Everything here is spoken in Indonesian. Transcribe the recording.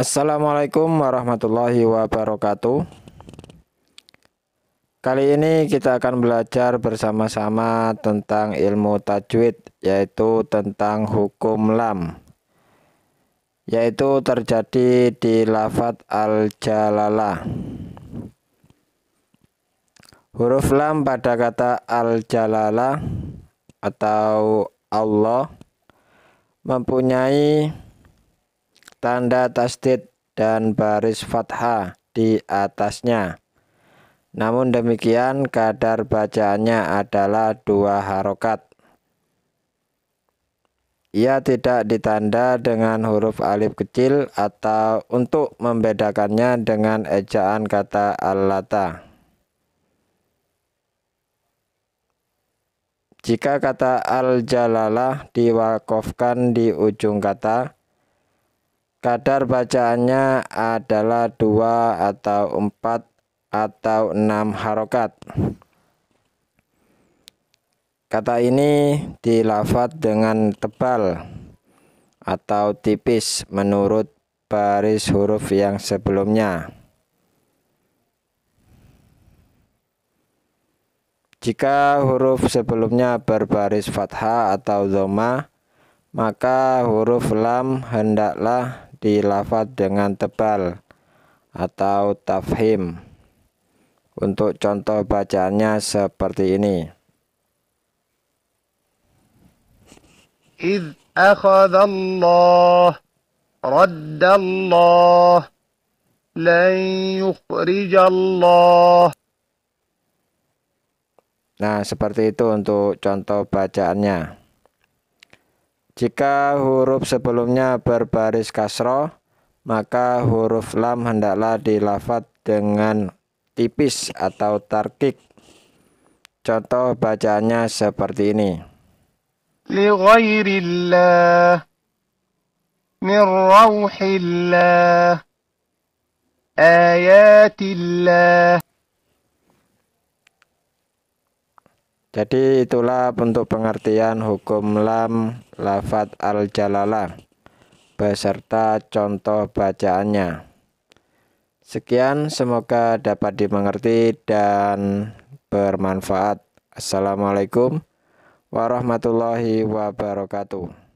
Assalamualaikum warahmatullahi wabarakatuh. Kali ini kita akan belajar bersama-sama tentang ilmu tajwid yaitu tentang hukum lam yaitu terjadi di lafat al-jalalah. Huruf lam pada kata al-jalalah atau Allah mempunyai tanda tasdid dan baris fathah di atasnya. Namun demikian kadar bacaannya adalah dua harokat. Ia tidak ditanda dengan huruf alif kecil atau untuk membedakannya dengan ejaan kata allata. Jika kata al-jalalah diwakofkan di ujung kata, kadar bacaannya adalah dua atau empat atau enam harokat. Kata ini dilafat dengan tebal atau tipis menurut baris huruf yang sebelumnya. Jika huruf sebelumnya berbaris fathah atau zoma, maka huruf lam hendaklah dilafat dengan tebal atau tafhim. Untuk contoh bacaannya seperti ini. إذ أخذ الله رد الله لن يخرج الله Nah, seperti itu untuk contoh bacaannya. Jika huruf sebelumnya berbaris kasroh, maka huruf lam hendaklah dilafat dengan tipis atau tarkik. Contoh bacaannya seperti ini. Jadi itulah bentuk pengertian hukum lam lafat al-jalalah beserta contoh bacaannya. Sekian semoga dapat dimengerti dan bermanfaat. Assalamualaikum warahmatullahi wabarakatuh.